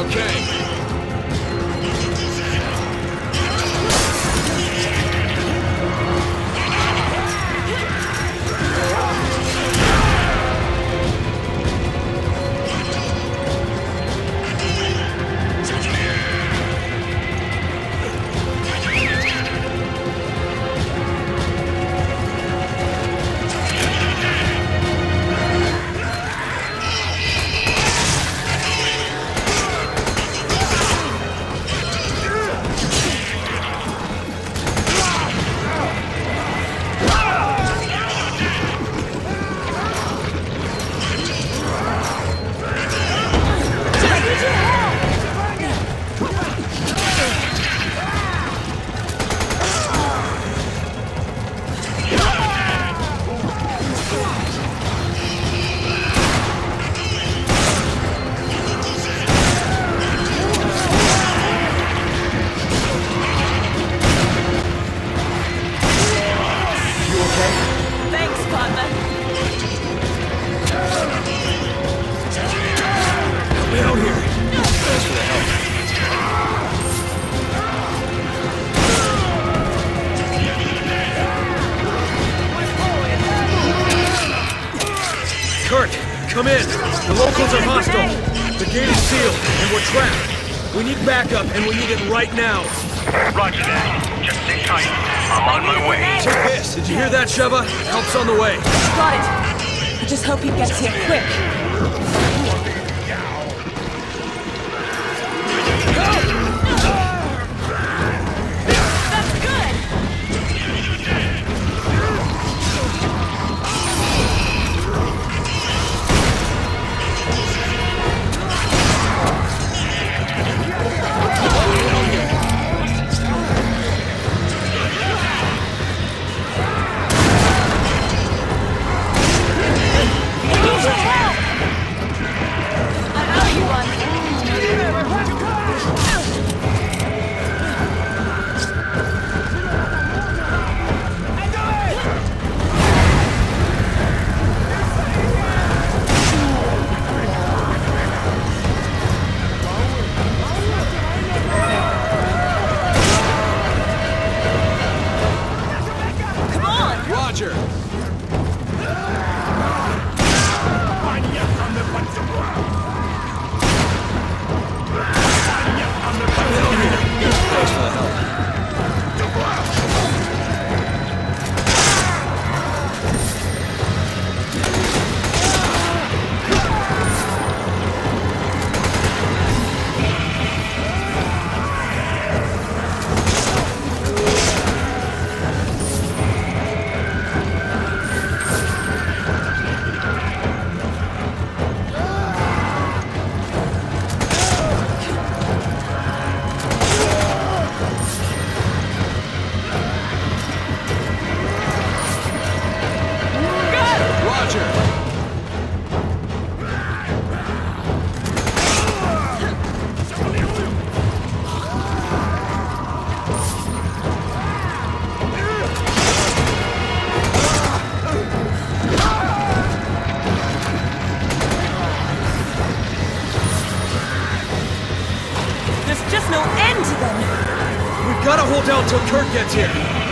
Okay. Kirk, come in. The locals are hostile. The gate is sealed, and we're trapped. We need backup, and we need it right now. Roger that. Just sit tight. I'm on my way. Take this. Did you hear that, Sheva? Help's on the way. Got it. I just hope he gets here quick. That's no end to them. We've got to hold out till Kirk gets here.